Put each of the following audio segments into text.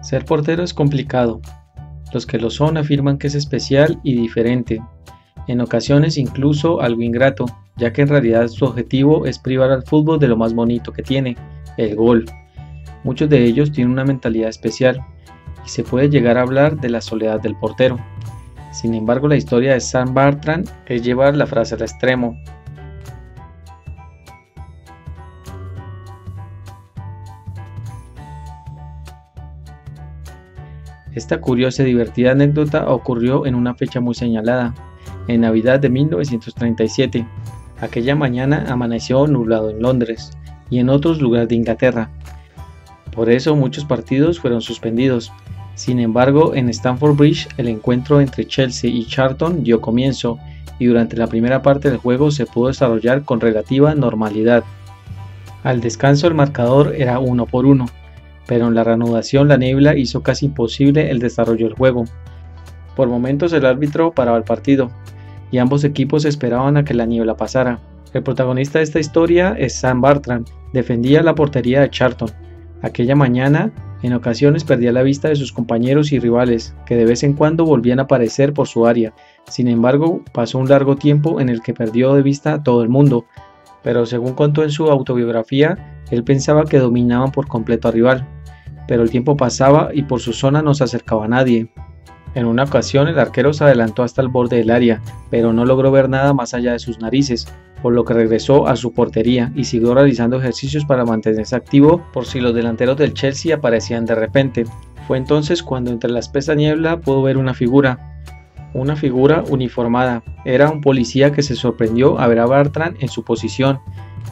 Ser portero es complicado. Los que lo son afirman que es especial y diferente, en ocasiones incluso algo ingrato, ya que en realidad su objetivo es privar al fútbol de lo más bonito que tiene, el gol. Muchos de ellos tienen una mentalidad especial y se puede llegar a hablar de la soledad del portero. Sin embargo, la historia de Sam Bartran es llevar la frase al extremo, Esta curiosa y divertida anécdota ocurrió en una fecha muy señalada, en Navidad de 1937. Aquella mañana amaneció nublado en Londres y en otros lugares de Inglaterra. Por eso muchos partidos fueron suspendidos. Sin embargo, en Stamford Bridge el encuentro entre Chelsea y Charlton dio comienzo y durante la primera parte del juego se pudo desarrollar con relativa normalidad. Al descanso el marcador era uno por uno pero en la reanudación la niebla hizo casi imposible el desarrollo del juego. Por momentos el árbitro paraba el partido, y ambos equipos esperaban a que la niebla pasara. El protagonista de esta historia es Sam Bartram, defendía la portería de Charlton. Aquella mañana, en ocasiones perdía la vista de sus compañeros y rivales, que de vez en cuando volvían a aparecer por su área. Sin embargo, pasó un largo tiempo en el que perdió de vista a todo el mundo, pero según contó en su autobiografía, él pensaba que dominaban por completo al rival pero el tiempo pasaba y por su zona no se acercaba nadie. En una ocasión el arquero se adelantó hasta el borde del área, pero no logró ver nada más allá de sus narices, por lo que regresó a su portería y siguió realizando ejercicios para mantenerse activo por si los delanteros del Chelsea aparecían de repente. Fue entonces cuando entre la espesa niebla pudo ver una figura, una figura uniformada. Era un policía que se sorprendió a ver a Bartran en su posición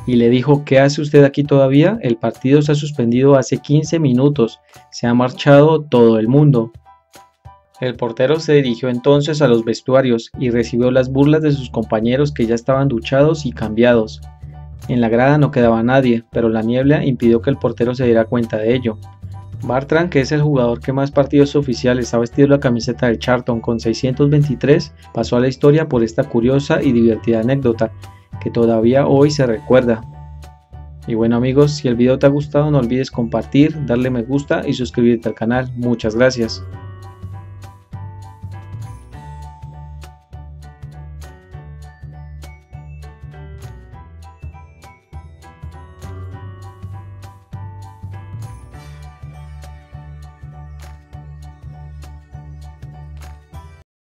y le dijo, ¿qué hace usted aquí todavía? El partido se ha suspendido hace 15 minutos, se ha marchado todo el mundo. El portero se dirigió entonces a los vestuarios y recibió las burlas de sus compañeros que ya estaban duchados y cambiados. En la grada no quedaba nadie, pero la niebla impidió que el portero se diera cuenta de ello. Bartran, que es el jugador que más partidos oficiales ha vestido la camiseta del Charlton con 623, pasó a la historia por esta curiosa y divertida anécdota, que todavía hoy se recuerda. Y bueno amigos, si el video te ha gustado no olvides compartir, darle me gusta y suscribirte al canal. Muchas gracias.